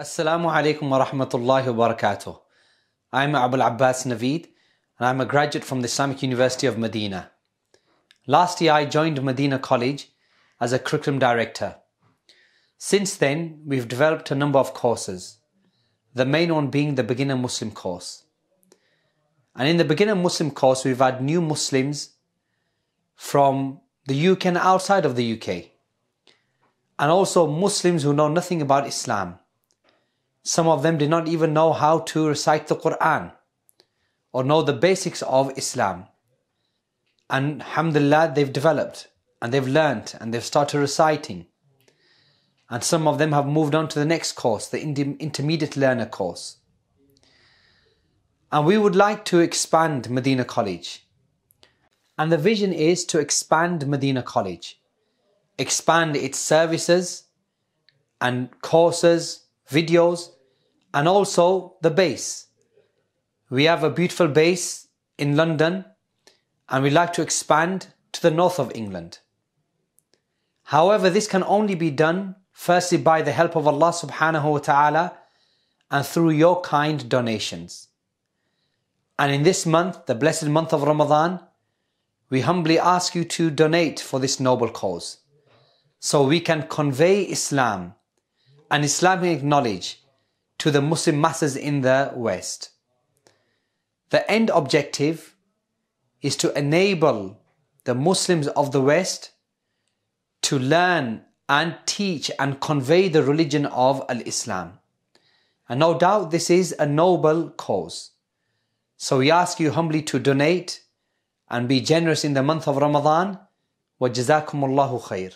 Assalamu alaikum wa rahmatullahi wa barakatuh. I'm Abul Abbas Naveed and I'm a graduate from the Islamic University of Medina. Last year I joined Madinah College as a curriculum director. Since then, we've developed a number of courses, the main one being the Beginner Muslim course. And in the Beginner Muslim course, we've had new Muslims from the UK and outside of the UK, and also Muslims who know nothing about Islam some of them did not even know how to recite the Quran or know the basics of Islam. And alhamdulillah, they've developed and they've learnt and they've started reciting. And some of them have moved on to the next course, the intermediate learner course. And we would like to expand Madinah College. And the vision is to expand Madinah College, expand its services and courses videos, and also the base. We have a beautiful base in London and we like to expand to the north of England. However, this can only be done firstly by the help of Allah subhanahu wa ta'ala and through your kind donations. And in this month, the blessed month of Ramadan, we humbly ask you to donate for this noble cause so we can convey Islam and Islamic knowledge to the Muslim masses in the West. The end objective is to enable the Muslims of the West to learn and teach and convey the religion of Al Islam. And no doubt this is a noble cause. So we ask you humbly to donate and be generous in the month of Ramadan. وجزاكم الله خير